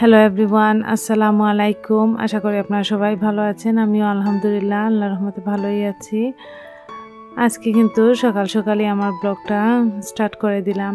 Hello everyone আসসালামু আলাইকুম আশা করি আপনারা সবাই ভালো আছেন আমিও আলহামদুলিল্লাহ আল্লাহ রহমতে ভালোই আছি আজকে কিন্তু সকাল সকালই আমার ব্লগটা স্টার্ট করে দিলাম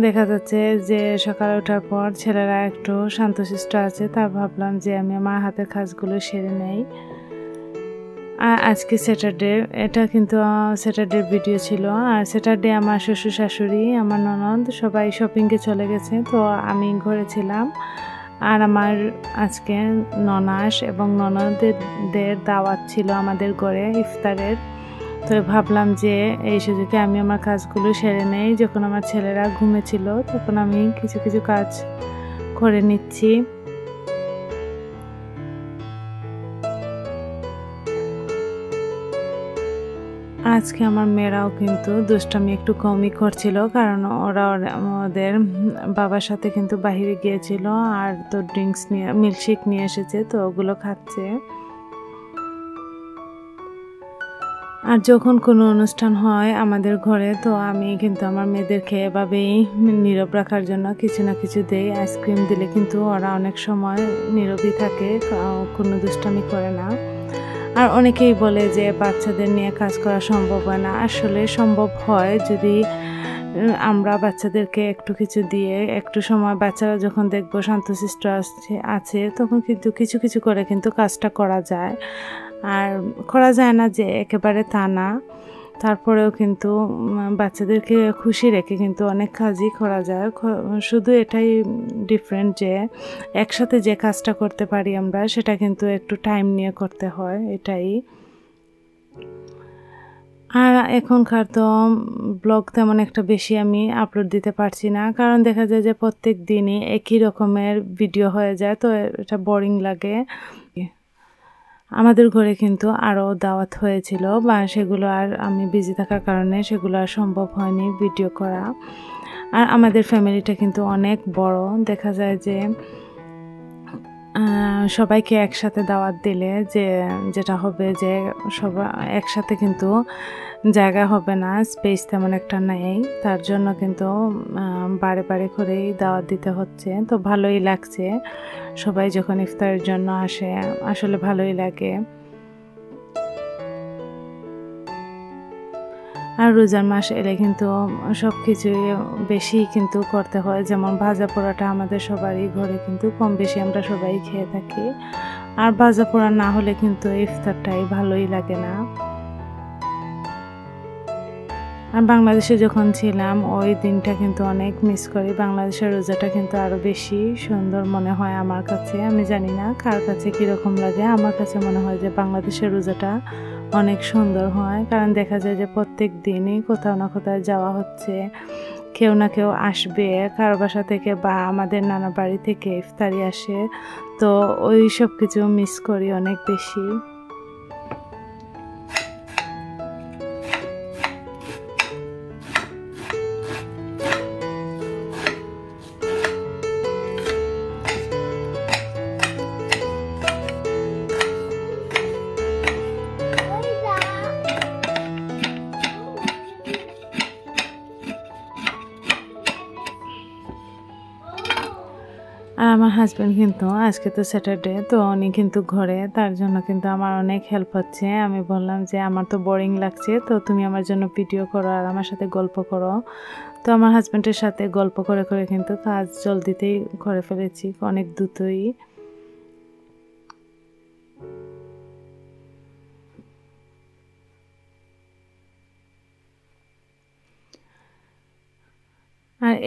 দেখা যাচ্ছে যে সকালে ওঠার পর ছেলেরা একটু শান্তশিষ্ট আছে তা ভাবলাম যে আমি আমার হাতের কাজগুলো সেরে নেই আজকে স্যাটারডে এটা কিন্তু স্যাটারডের ভিডিও ছিল। আর স্যাটারডে আমার শ্বশুর শাশুড়ি, আমার ননদ সবাই শপিংয়ে চলে গেছে, তো আমি ঘরে ছিলাম। আর আমার আজকে ননাস এবং ননদদের দাওয়াত ছিল আমাদের ঘরে ইফতারের। তো ভাবলাম যে, এই সুযোগে আমি আমার কাজগুলো সেরে নেই। যখন আমার ছেলেরা ঘুমেছিল তখন আমি কিছু কিছু কাজ করে নিচ্ছি। আজকে আমার মেয়েরাও কিন্তু দুষ্টামি একটু কমই করছিল, কারণ ওরা ওদের বাবার সাথে কিন্তু বাহিরে গিয়েছিল আর তো ড্রিঙ্কস নিয়ে, মিল্কশেক নিয়ে এসেছে, তো ওগুলো খাচ্ছে। আর যখন কোনো অনুষ্ঠান হয় আমাদের ঘরে, তো আমি কিন্তু আমার মেয়েদেরকে এভাবেই নীরব রাখার জন্য কিছু না কিছু দেই, আইসক্রিম দিলে কিন্তু ওরা অনেক সময় নীরবই থাকে কোনো দুষ্টামি করে না। আর অনেকেই বলে যে বাচ্চাদের নিয়ে কাজ করা সম্ভব হয় না। আসলে সম্ভব হয় যদি আমরা বাচ্চাদেরকে একটু কিছু দিয়ে, একটু সময় বাচ্চারা যখন দেখব শান্তশিষ্ট আসছে আছে, তখন কিন্তু কিছু কিছু করে কিন্তু কাজটা করা যায়। আর করা যায় না যে একেবারে তা না। তারপরেও কিন্তু বাচ্চাদেরকে খুশি রেখে কিন্তু অনেক কাজই করা যায়। শুধু এটাই ডিফারেন্ট যে, একসাথে যে কাজটা করতে পারি আমরা, সেটা কিন্তু একটু টাইম নিয়ে করতে হয়, এটাই। আর এখনকার তো ব্লগ তেমন একটা বেশি আমি আপলোড দিতে পারছি না। কারণ দেখা যায় যে প্রত্যেক দিনই একই রকমের ভিডিও হয়ে যায়, তো এটা বোরিং লাগে। আমাদের ঘরে কিন্তু আরও দাওয়াত হয়েছিল বা সেগুলো আর আমি বিজি থাকার কারণে সেগুলো আর সম্ভব হয়নি ভিডিও করা। আর আমাদের ফ্যামিলিটা কিন্তু অনেক বড়। দেখা যায় যে সবাইকে একসাথে দাওয়াত দিলে যে, যেটা হবে যে সবাই একসাথে কিন্তু জায়গা হবে না স্পেস তেমন একটা নেই। তার জন্য কিন্তু বারে বারে করেই দাওয়াত দিতে হচ্ছে। তো ভালোই লাগছে। সবাই যখন ইফতারের জন্য আসে, আসলে ভালোই লাগে। আর রোজার মাস এলে কিন্তু সব কিছুই বেশি কিন্তু করতে হয়। যেমন ভাজা পোড়াটা আমাদের সবারই ঘরে কিন্তু কম বেশি আমরা সবাই খেয়ে থাকি। আর ভাজা পোড়া না হলে কিন্তু ইফতারটাই ভালোই লাগে না। আর বাংলাদেশে যখন ছিলাম, ওই দিনটা কিন্তু অনেক মিস করি। বাংলাদেশের রোজাটা কিন্তু আরও বেশি সুন্দর মনে হয় আমার কাছে। আমি জানি না কার কাছে কীরকম লাগে। আমার কাছে মনে হয় যে বাংলাদেশের রোজাটা অনেক সুন্দর হয়, কারণ দেখা যায় যে প্রত্যেক দিনই কোথাও না কোথাও যাওয়া হচ্ছে। কেউ না কেউ আসবে, কারও বাসা থেকে বা আমাদের নানা বাড়ি থেকে ইফতারি আসে। তো ওই সব কিছু মিস করি অনেক বেশি। আমার হাজব্যান্ড কিন্তু আজকে তো স্যাটারডে তো উনি কিন্তু ঘরে, তার জন্য কিন্তু আমার অনেক হেল্প হচ্ছে। আমি বললাম যে, আমার তো বোরিং লাগছে, তো তুমি আমার জন্য ভিডিও করো আর আমার সাথে গল্প করো। তো আমার হাজব্যান্ডের সাথে গল্প করে করে কিন্তু কাজ জলদিতেই করে ফেলেছি, অনেক দ্রুতই।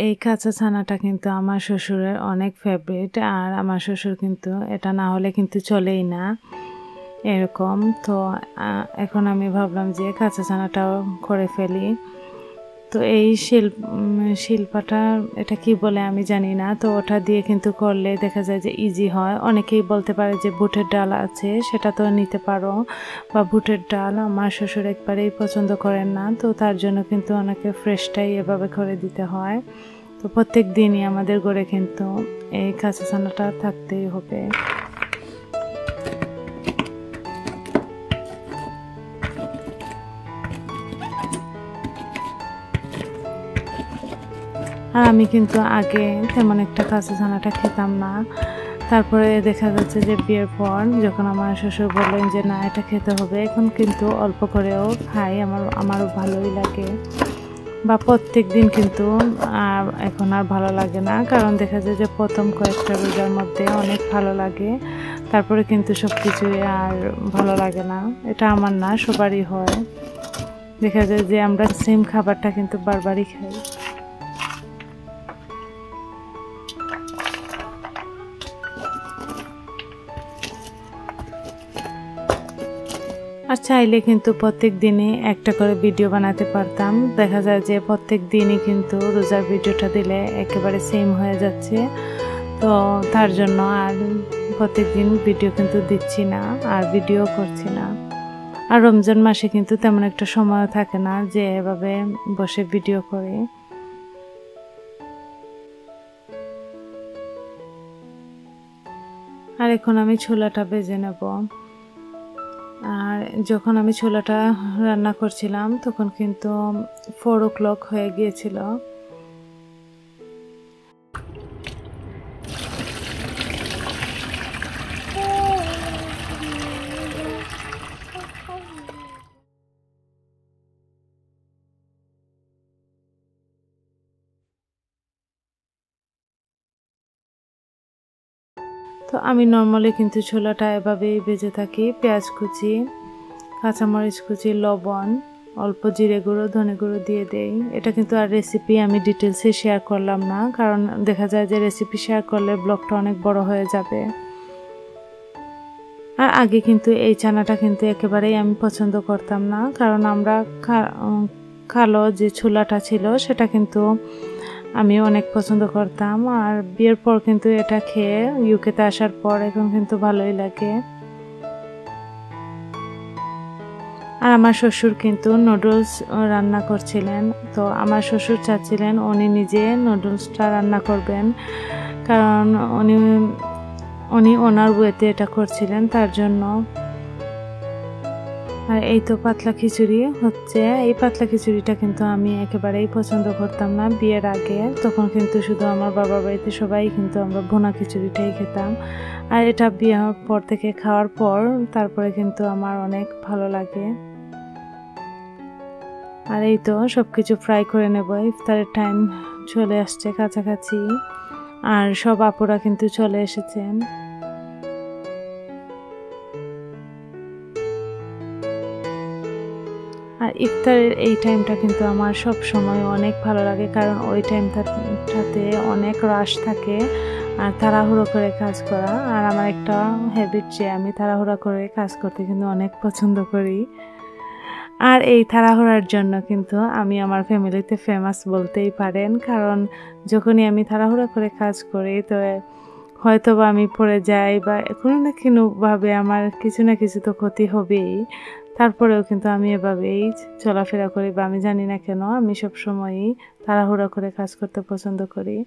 এই কাঁচা ছানাটা কিন্তু আমার শ্বশুরের অনেক ফেভারিট আর আমার শ্বশুর কিন্তু এটা না হলে কিন্তু চলেই না। এরকম, তো এখন আমি ভাবলাম যে কাঁচা ছানাটাও করে ফেলি। তো এই শিল্প শিল্পাটা এটা কি বলে আমি জানি না। তো ওটা দিয়ে কিন্তু করলে দেখা যায় যে ইজি হয়। অনেকেই বলতে পারে যে বুটের ডাল আছে, সেটা তো নিতে পারো বা বুটের ডাল আমার শ্বশুর একবারেই পছন্দ করেন না, তো তার জন্য কিন্তু অনেকে ফ্রেশটাই এভাবে করে দিতে হয়। তো প্রত্যেক দিনই আমাদের ঘরে কিন্তু এই কাঁচা ছানাটা থাকতেই হবে। আর আমি কিন্তু আগে তেমন একটা কাঁচা ছানাটা খেতাম না। তারপরে দেখা যাচ্ছে যে বিয়ের পর যখন আমার শ্বশুর বললেন যে, না, এটা খেতে হবে, এখন কিন্তু অল্প করেও খাই, আমার, আমারও ভালোই লাগে। বা প্রত্যেক দিন কিন্তু আর এখন আর ভালো লাগে না, কারণ দেখা যায় যে প্রথম কয়েকটা রোজার মধ্যে অনেক ভালো লাগে। তারপরে কিন্তু সব কিছুই আর ভালো লাগে না, এটা আমার না, সবারই হয়। দেখা যায় যে আমরা সেম খাবারটা কিন্তু বারবারই খাই। আর চাইলে কিন্তু প্রত্যেক দিনই একটা করে ভিডিও বানাতে পারতাম। দেখা যায় যে প্রত্যেক দিনই কিন্তু রোজার ভিডিওটা দিলে একেবারে সেম হয়ে যাচ্ছে। তো তার জন্য আর প্রত্যেক দিন ভিডিও কিন্তু দিচ্ছি না আর ভিডিও করছি না। আর রমজান মাসে কিন্তু তেমন একটা সময় থাকে না যে এভাবে বসে ভিডিও করে। আর এখন আমি ছোলাটা বেজে নেব। আর যখন আমি ছোলাটা রান্না করছিলাম তখন কিন্তু ফোর ও ক্লক হয়ে গিয়েছিল। আমি নর্মালি কিন্তু ছোলাটা এভাবেই ভেজে থাকি। পেঁয়াজ কুচি, কাঁচামরিচ কুচি, লবণ, অল্প জিরে গুঁড়ো, ধনে গুঁড়ো দিয়ে দেই। এটা কিন্তু আর রেসিপি আমি ডিটেলসে শেয়ার করলাম না, কারণ দেখা যায় যে রেসিপি শেয়ার করলে ব্লগটা অনেক বড় হয়ে যাবে। আর আগে কিন্তু এই চানাটা কিন্তু একেবারেই আমি পছন্দ করতাম না, কারণ আমরা কালো যে ছোলাটা ছিল, সেটা কিন্তু আমি অনেক পছন্দ করতাম আর বিয়ের পর কিন্তু এটা খেয়ে ইউকেতে আসার পর এখন কিন্তু ভালোই লাগে। আর আমার শ্বশুর কিন্তু নুডলস রান্না করছিলেন, তো আমার শ্বশুর চাচ্ছিলেন উনি নিজে নুডলসটা রান্না করবেন, কারণ উনি উনি ওনার বইতে এটা করছিলেন, তার জন্য আর এই তো পাতলা খিচুড়ি হচ্ছে। এই পাতলা খিচুড়িটা কিন্তু আমি একেবারেই পছন্দ করতাম না। বিয়ের আগে তখন কিন্তু শুধু আমার বাবার বাড়িতে সবাই কিন্তু আমরা ভুনা খিচুড়িটাই খেতাম। আর এটা বিয়ের পর থেকে খাওয়ার পর তারপরে কিন্তু আমার অনেক ভালো লাগে। আর এই তো সব কিছু ফ্রাই করে নেব। ইফতারের টাইম চলে আসছে কাছাকাছি। আর সব আপুরা কিন্তু চলে এসেছেন। ইফতারের এই টাইমটা কিন্তু আমার সব সময় অনেক ভালো লাগে, কারণ ওই টাইমটাতে অনেক রাশ থাকে আর তাড়াহুড়ো করে কাজ করা। আর আমার একটা হ্যাবিট যে আমি তাড়াহুড়া করে কাজ করতে কিন্তু অনেক পছন্দ করি। আর এই তাড়াহুড়ার জন্য কিন্তু আমি আমার ফ্যামিলিতে ফেমাস বলতেই পারেন, কারণ যখনই আমি তাড়াহুড়া করে কাজ করি তো হয়তো বা আমি পড়ে যাই বা কোনো না কোনোভাবে আমার কিছু না কিছু তো ক্ষতি হবেই। তারপরেও কিন্তু আমি এভাবেই চলাফেরা করি বা আমি জানি না কেন, আমি সবসময়ই তাড়াহুড়া করে কাজ করতে পছন্দ করি।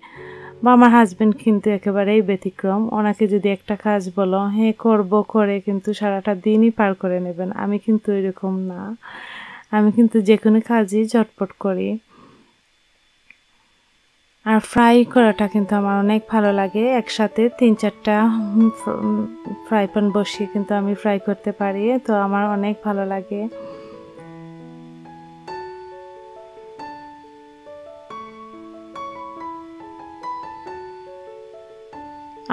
বা আমার হাজব্যান্ড কিন্তু একেবারেই ব্যতিক্রম। ওনাকে যদি একটা কাজ বলো হ্যাঁ করব, করে কিন্তু সারাটা দিনই পার করে নেবেন। আমি কিন্তু এরকম না। আমি কিন্তু যে কোনো কাজই ঝটপট করি। আর ফ্রাই করাটা কিন্তু আমার অনেক ভালো লাগে। একসাথে তিন চারটা ফ্রাই প্যান বসিয়ে কিন্তু আমি ফ্রাই করতে পারি, তো আমার অনেক ভালো লাগে।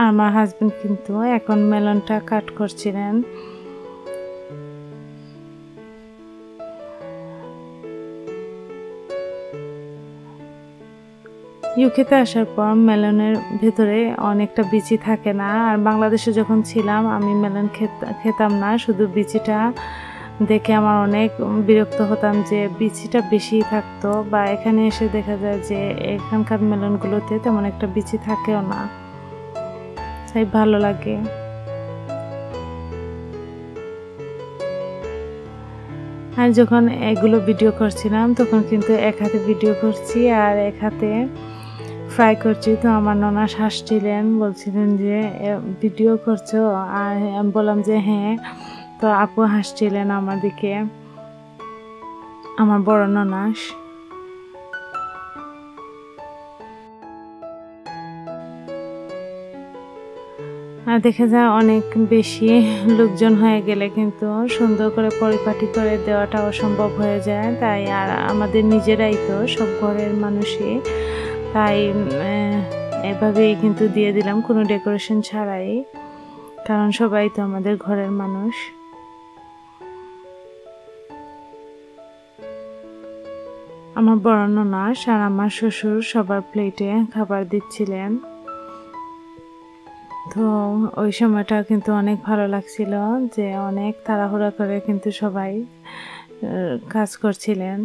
আমার হাজব্যান্ড কিন্তু এখন মেলনটা কাট করছিলেন। ইউকেতে আসার পর মেলনের ভেতরে অনেকটা বিচি থাকে না। আর বাংলাদেশে যখন ছিলাম, আমি মেলন খেতাম না। শুধু বিচিটা দেখে আমার অনেক বিরক্ত হতাম যে বিচিটা বেশি থাকতো বা এখানে এসে দেখা যায় যে এখানকার মেলনগুলোতে তেমন একটা বিচি থাকেও না। তাই ভালো লাগে। আর যখন এগুলো ভিডিও করছিলাম, তখন কিন্তু এক হাতে ভিডিও করছি আর এক হাতে ফ্রাই করছি, তো আমার ননাস হাসছিলেন বলছিলেন যে ভিডিও করছ? আর আমি বললাম যে হ্যাঁ। তো আপু হাসছিলেন আমার দিকে। আমার বড় ননাস আর দেখা যায় অনেক বেশি লোকজন হয়ে গেলে কিন্তু সুন্দর করে পরিপাটি করে দেওয়াটা অসম্ভব হয়ে যায়। তাই আর আমাদের নিজেরাই তো সব ঘরের মানুষই। তাই এভাবেই কিন্তু দিয়ে দিলাম কোনো ডেকোরেশন ছাড়াই। কারণ সবাই তো আমাদের ঘরের মানুষ। আমার বড় নাস আর আমার শ্বশুর সবার প্লেটে খাবার দিচ্ছিলেন। তো ওই সময়টা কিন্তু অনেক ভালো লাগছিল যে অনেক তাড়াহুড়া করে কিন্তু সবাই কাজ করছিলেন।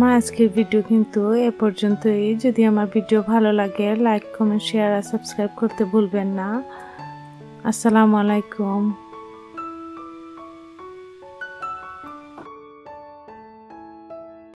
আমার আজকের ভিডিও কিন্তু এ পর্যন্তই। যদি আমার ভিডিও ভালো লাগে লাইক কমেন্ট শেয়ার আর সাবস্ক্রাইব করতে ভুলবেন না। আসসালামু আলাইকুম।